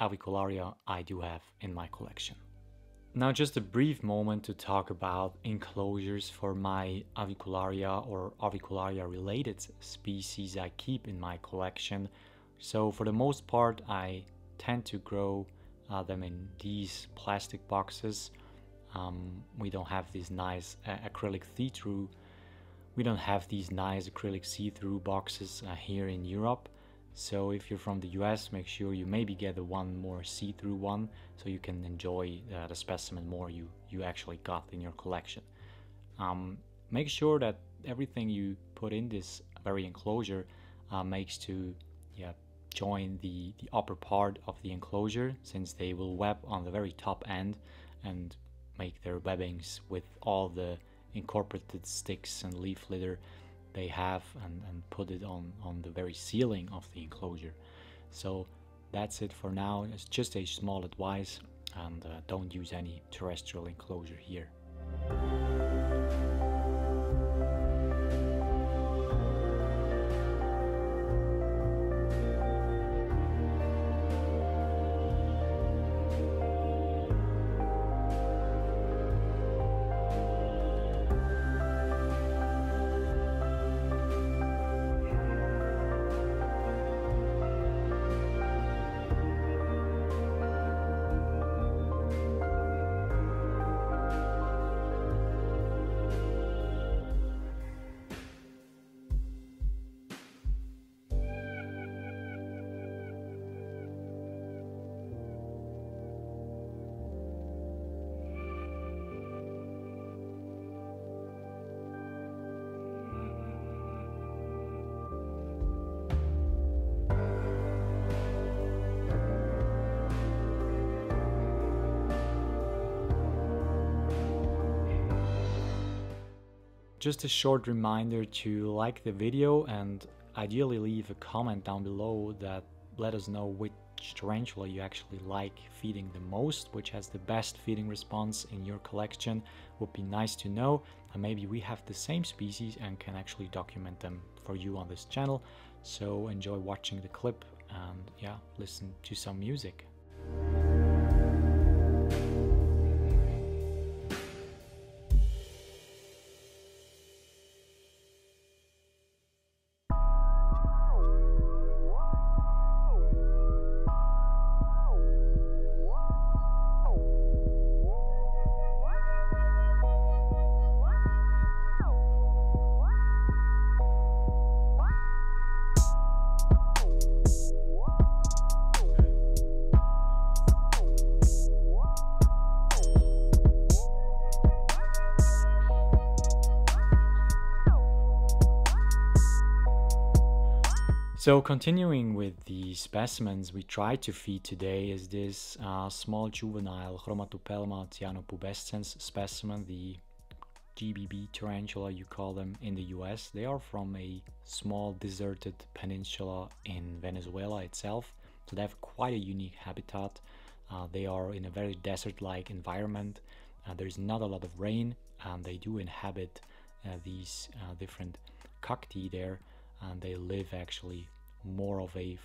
Avicularia I do have in my collection. Now just a brief moment to talk about enclosures for my Avicularia or Avicularia related species I keep in my collection. So for the most part I tend to grow uh, them in these plastic boxes. Um, we don't have these nice uh, acrylic see-through we don't have these nice acrylic see-through boxes uh, here in Europe. So if you're from the US, make sure you maybe get a one more see-through one so you can enjoy uh, the specimen more you, you actually got in your collection. Um, make sure that everything you put in this very enclosure uh, makes to yeah, join the, the upper part of the enclosure since they will web on the very top end and make their webbings with all the incorporated sticks and leaf litter they have and, and put it on, on the very ceiling of the enclosure. So that's it for now. It's just a small advice and uh, don't use any terrestrial enclosure here. Just a short reminder to like the video and ideally leave a comment down below that let us know which tarantula you actually like feeding the most, which has the best feeding response in your collection would be nice to know and maybe we have the same species and can actually document them for you on this channel. So enjoy watching the clip and yeah, listen to some music. So continuing with the specimens we try to feed today is this uh, small juvenile Chromatopelma cyaneopubescens specimen, the GBB tarantula you call them in the US. They are from a small deserted peninsula in Venezuela itself, so they have quite a unique habitat. Uh, they are in a very desert-like environment. Uh, there's not a lot of rain and they do inhabit uh, these uh, different cacti there and they live actually more of a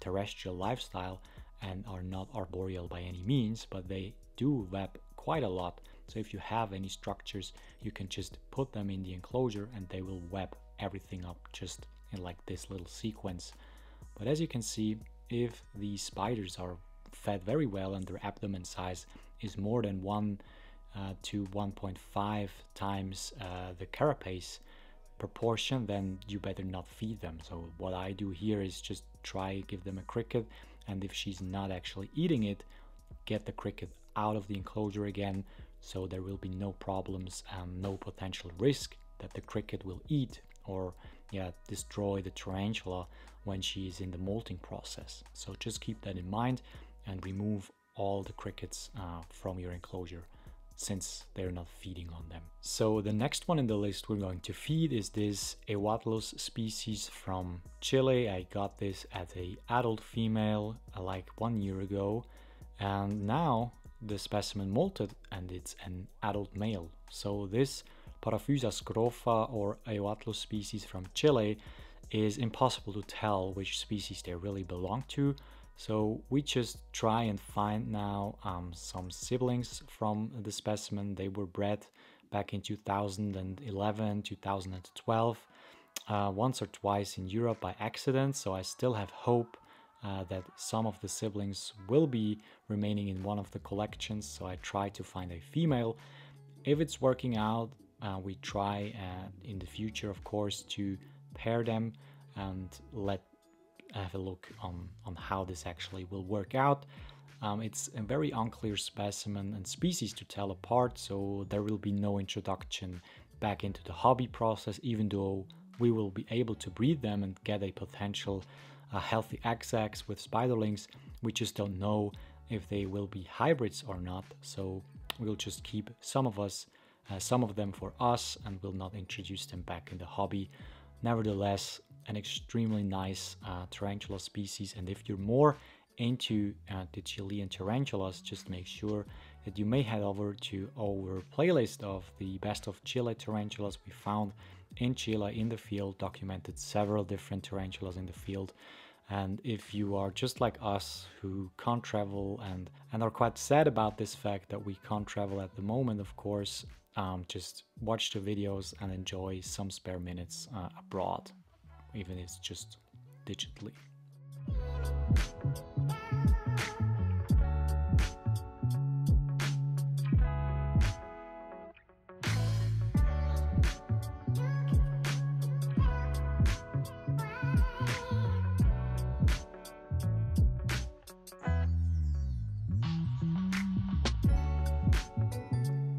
terrestrial lifestyle and are not arboreal by any means, but they do web quite a lot. So if you have any structures, you can just put them in the enclosure and they will web everything up just in like this little sequence. But as you can see, if these spiders are fed very well and their abdomen size is more than 1 uh, to 1.5 times uh, the carapace, proportion, then you better not feed them. So what I do here is just try give them a cricket and if she's not actually eating it, get the cricket out of the enclosure again so there will be no problems and no potential risk that the cricket will eat or yeah destroy the tarantula when she is in the molting process. So just keep that in mind and remove all the crickets uh, from your enclosure since they're not feeding on them. So the next one in the list we're going to feed is this Euathlus species from Chile. I got this as a adult female uh, like one year ago and now the specimen molted and it's an adult male. So this Paraphysa scrofa or Euathlus species from Chile is impossible to tell which species they really belong to So we just try and find now um, some siblings from the specimen. They were bred back in 2011, 2012, uh, once or twice in Europe by accident. So I still have hope uh, that some of the siblings will be remaining in one of the collections. So I try to find a female. If it's working out, uh, we try uh, in the future, of course, to pair them and let have a look on, on how this actually will work out. Um, it's a very unclear specimen and species to tell apart, so there will be no introduction back into the hobby process, even though we will be able to breed them and get a potential uh, healthy XX with spiderlings. We just don't know if they will be hybrids or not, so we'll just keep some of us, uh, some of them for us, and will not introduce them back in the hobby. Nevertheless, an extremely nice uh, tarantula species, and if you're more into uh, the Chilean tarantulas, just make sure that you may head over to our playlist of the best of Chile tarantulas we found in Chile in the field, documented several different tarantulas in the field. And if you are just like us who can't travel and, and are quite sad about this fact that we can't travel at the moment, of course, um, just watch the videos and enjoy some spare minutes uh, abroad, even if it's just digitally.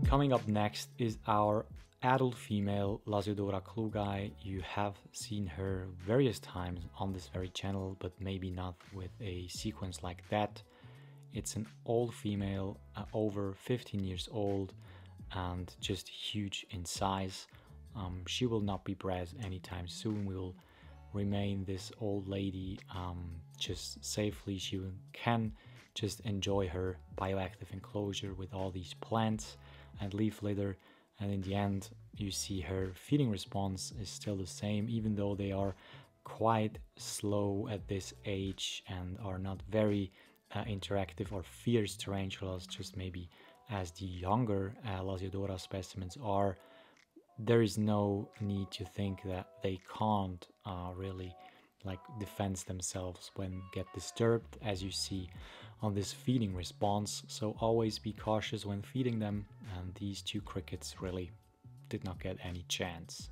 Coming up next is our adult female Lasiodora klugi. You have seen her various times on this very channel, but maybe not with a sequence like that. It's an old female, uh, over 15 years old, and just huge in size. Um, she will not be bred anytime soon. We will remain this old lady um, just safely. She can just enjoy her bioactive enclosure with all these plants and leaf litter and in the end you see her feeding response is still the same even though they are quite slow at this age and are not very uh, interactive or fierce tarantulas just maybe as the younger uh, Lasiodora specimens are. There is no need to think that they can't uh, really like defend themselves when get disturbed. As you see on this feeding response so always be cautious when feeding them and these two crickets really did not get any chance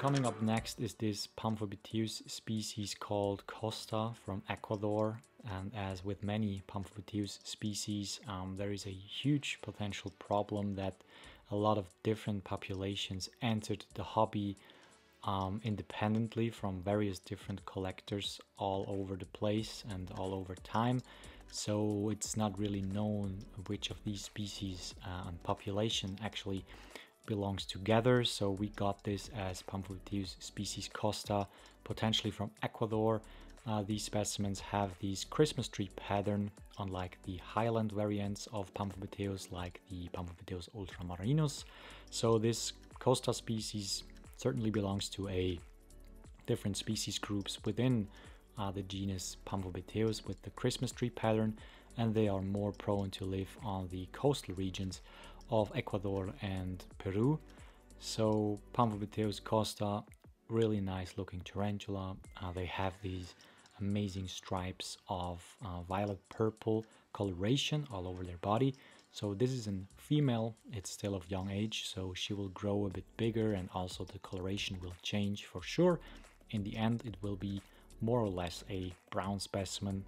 Coming up next is this Pamphobeteus species called Costa from Ecuador. And as with many Pamphobeteus species, um, there is a huge potential problem that a lot of different populations entered the hobby um, independently from various different collectors all over the place and all over time. so it's not really known which of these species uh, and population actually belongs together. So we got this as Pamphobeteus species costa, potentially from Ecuador. Uh, these specimens have these Christmas tree pattern, unlike the highland variants of Pamphobeteus, like the Pamphobeteus ultramarinus. So this costa species certainly belongs to a different species groups within uh, the genus Pamphobeteus with the Christmas tree pattern, and they are more prone to live on the coastal regions of Ecuador and Peru. So Pamphobeteus costa, really nice looking tarantula. Uh, they have these amazing stripes of uh, violet purple coloration all over their body. So this is a female, it's still of young age, so she will grow a bit bigger and also the coloration will change for sure. In the end, it will be more or less a brown specimen.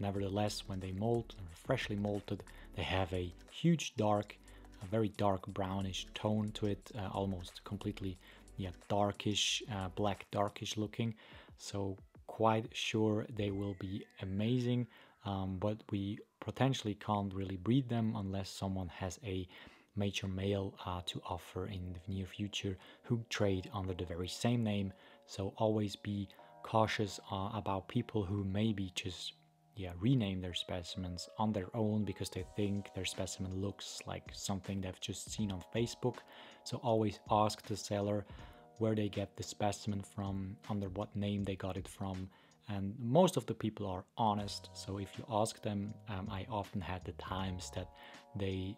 Nevertheless, when they molt, freshly molted, they have a huge dark, a very dark brownish tone to it, uh, almost completely yeah, darkish, uh, black darkish looking. So quite sure they will be amazing, um, but we potentially can't really breed them unless someone has a major male uh, to offer in the near future who trade under the very same name. So always be cautious uh, about people who maybe just yeah rename their specimens on their own because they think their specimen looks like something they've just seen on Facebook. So always ask the seller where they get the specimen from, under what name they got it from. And most of the people are honest. So if you ask them, um, I often had the times that they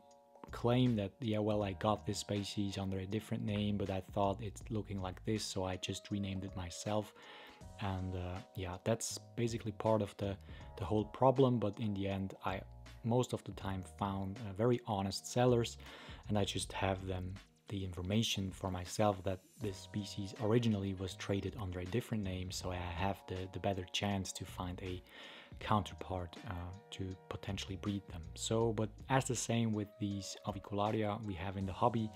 claim that yeah well i got this species under a different name but i thought it's looking like this so i just renamed it myself and uh, yeah that's basically part of the the whole problem. But in the end i most of the time found uh, very honest sellers. And i just have them the information for myself that this species originally was traded under a different name. So i have the the better chance to find a counterpart uh, to potentially breed them. So but as the same with these avicularia we have in the hobby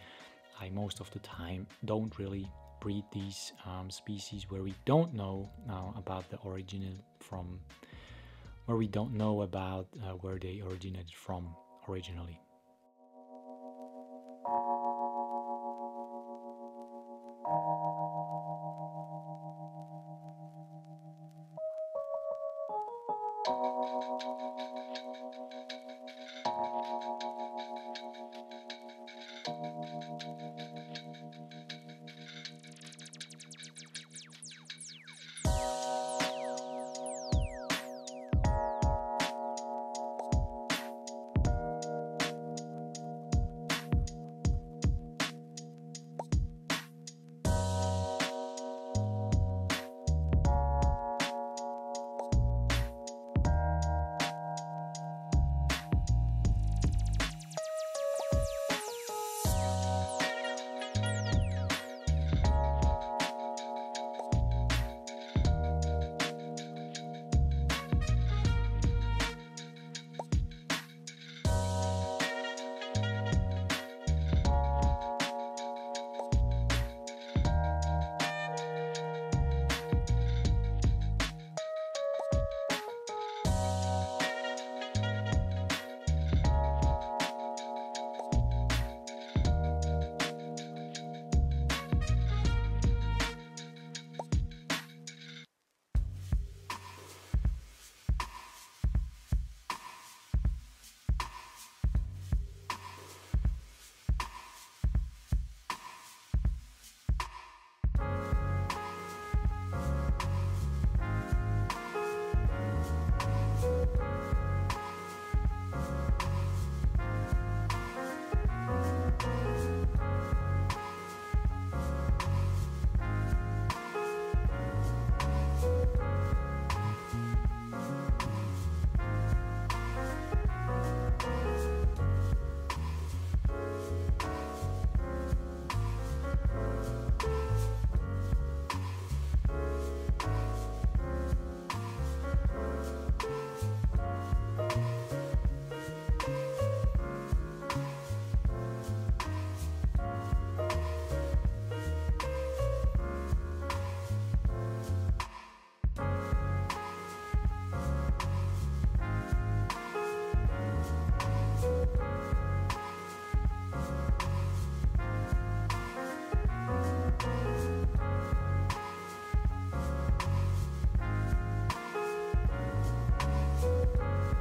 i most of the time don't really breed these um, species where we don't know uh, about the origin from where we don't know about uh, where they originated from originally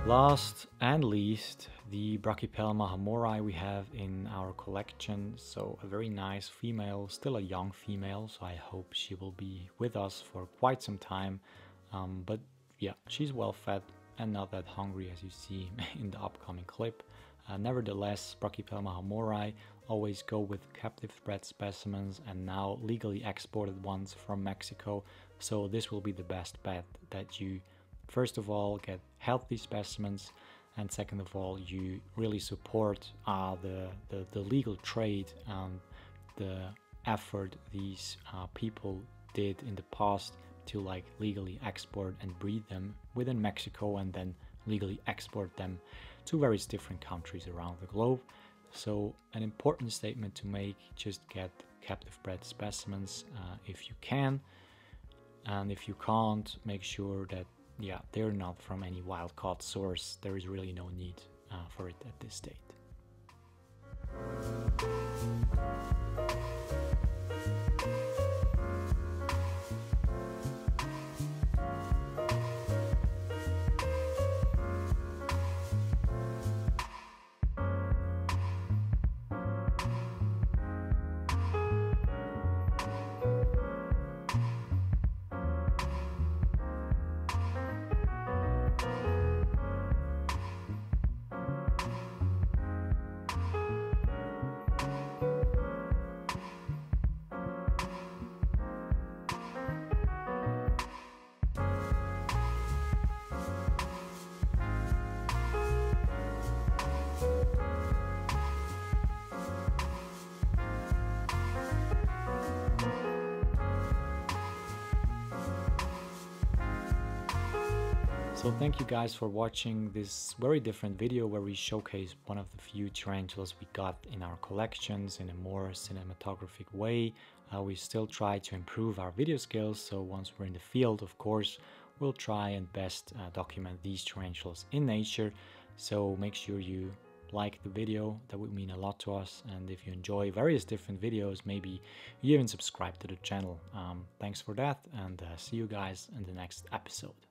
Last and least, the Brachypelma hamorii we have in our collection. So a very nice female, still a young female, so I hope she will be with us for quite some time. Um, but yeah, she's well fed and not that hungry as you see in the upcoming clip. Uh, nevertheless, Brachypelma hamorii always go with captive bred specimens and now legally exported ones from Mexico. So this will be the best bet that you first of all get healthy specimens and second of all you really support uh, the, the, the, legal trade and the effort these uh, people did in the past to like legally export and breed them within Mexico and then legally export them to various different countries around the globe. So an important statement to make, just get captive bred specimens uh, if you can. And if you can't, make sure that yeah, they're not from any wild caught source. There is really no need uh, for it at this state. So thank you guys for watching this very different video where we showcase one of the few tarantulas we got in our collections in a more cinematographic way. Uh, we still try to improve our video skills, so once we're in the field, of course, we'll try and best uh, document these tarantulas in nature. So make sure you like the video, that would mean a lot to us. And if you enjoy various different videos, maybe you even subscribe to the channel. Um, thanks for that, and uh, see you guys in the next episode.